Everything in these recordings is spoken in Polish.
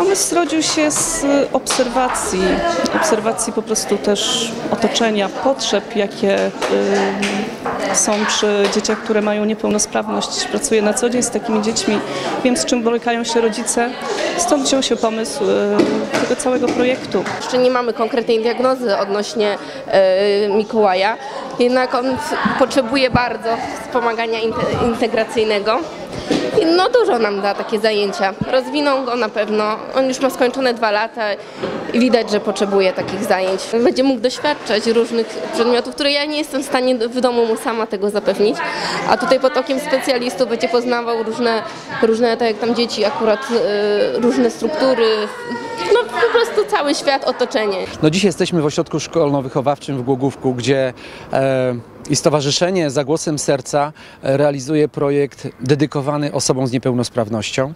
Pomysł zrodził się z obserwacji, obserwacji po prostu też otoczenia, potrzeb, jakie y, są przy dzieciach, które mają niepełnosprawność. Pracuję na co dzień z takimi dziećmi, wiem z czym borykają się rodzice. Stąd wziął się pomysł y, tego całego projektu. Jeszcze nie mamy konkretnej diagnozy odnośnie e, Mikołaja, jednak on potrzebuje bardzo wspomagania inte- integracyjnego. I no dużo nam da takie zajęcia. Rozwiną go na pewno. On już ma skończone dwa lata i widać, że potrzebuje takich zajęć. Będzie mógł doświadczać różnych przedmiotów, które ja nie jestem w stanie w domu mu sama tego zapewnić. A tutaj pod okiem specjalistów będzie poznawał różne, różne tak jak tam dzieci akurat, e, różne struktury. No po prostu cały świat, otoczenie. No dziś jesteśmy w ośrodku szkolno-wychowawczym w Głogówku, gdzie e, i Stowarzyszenie Za Głosem Serca e, realizuje projekt dedykowany osobom z niepełnosprawnością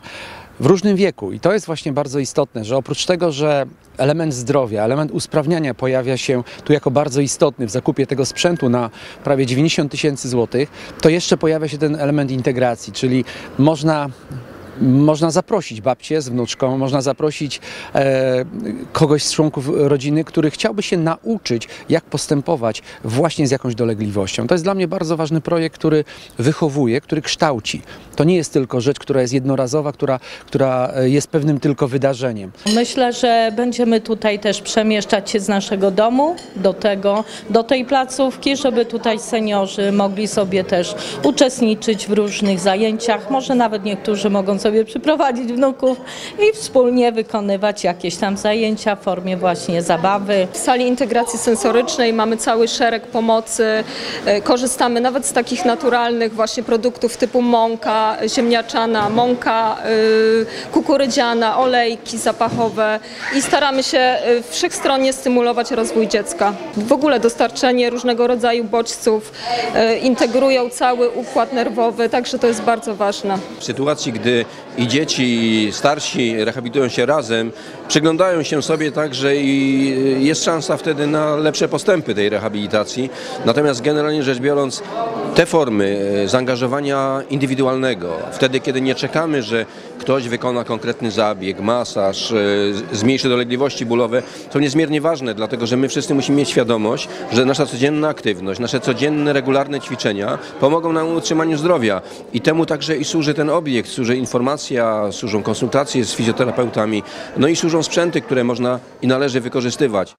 w różnym wieku. I to jest właśnie bardzo istotne, że oprócz tego, że element zdrowia, element usprawniania pojawia się tu jako bardzo istotny w zakupie tego sprzętu na prawie 90 tysięcy złotych, to jeszcze pojawia się ten element integracji, czyli można można zaprosić babcię z wnuczką, można zaprosić e, kogoś z członków rodziny, który chciałby się nauczyć, jak postępować właśnie z jakąś dolegliwością. To jest dla mnie bardzo ważny projekt, który wychowuje, który kształci. To nie jest tylko rzecz, która jest jednorazowa, która, która e, jest pewnym tylko wydarzeniem. Myślę, że będziemy tutaj też przemieszczać się z naszego domu do tego, do tej placówki, żeby tutaj seniorzy mogli sobie też uczestniczyć w różnych zajęciach. Może nawet niektórzy mogą sobie przyprowadzić wnuków i wspólnie wykonywać jakieś tam zajęcia w formie właśnie zabawy. W sali integracji sensorycznej mamy cały szereg pomocy. E, Korzystamy nawet z takich naturalnych właśnie produktów typu mąka ziemniaczana, mąka y, kukurydziana, olejki zapachowe i staramy się y, wszechstronnie stymulować rozwój dziecka. W ogóle dostarczenie różnego rodzaju bodźców integrują cały układ nerwowy, także to jest bardzo ważne. W sytuacji, gdy i dzieci, i starsi rehabilitują się razem, przyglądają się sobie także i jest szansa wtedy na lepsze postępy tej rehabilitacji. Natomiast generalnie rzecz biorąc, te formy e, zaangażowania indywidualnego, wtedy kiedy nie czekamy, że ktoś wykona konkretny zabieg, masaż, e, zmniejszy dolegliwości bólowe, są niezmiernie ważne, dlatego że my wszyscy musimy mieć świadomość, że nasza codzienna aktywność, nasze codzienne, regularne ćwiczenia pomogą nam utrzymaniu zdrowia. I temu także i służy ten obiekt, służy informacja, służą konsultacje z fizjoterapeutami, no i służą sprzęty, które można i należy wykorzystywać.